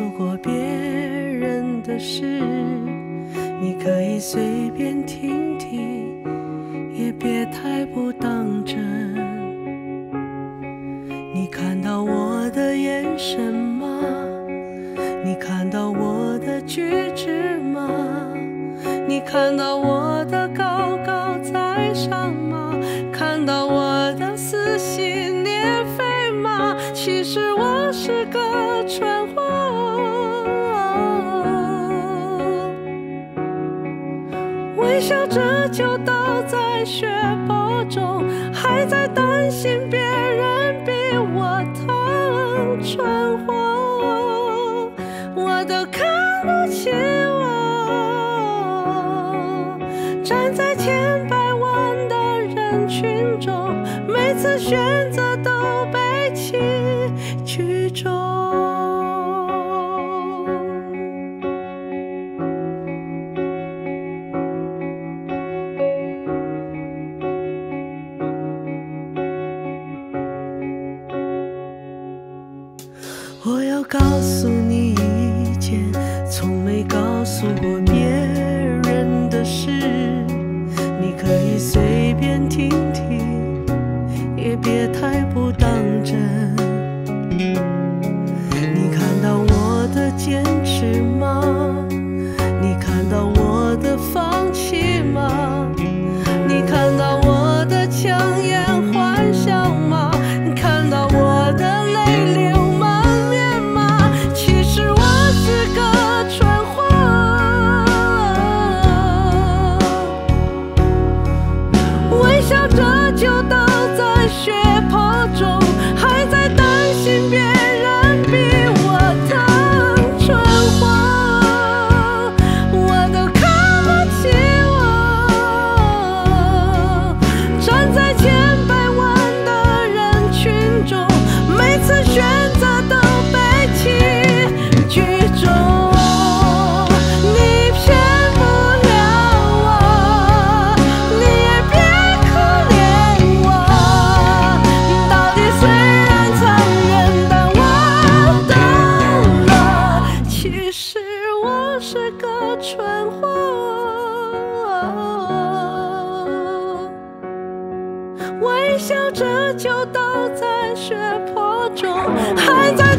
做过别人的事，你可以随便听听，也别太不当真。你看到我的眼神吗？你看到我的举止吗？你看到我的高高在上吗？看到我的撕心裂肺吗？其实我是个蠢笑着就倒在血泊中，还在担心别人比我疼，蠢货，我都看不起我，站在千百万的人群中，每次选择都被弃剧中。告诉你一件从没告诉过这就倒在血泊中，还在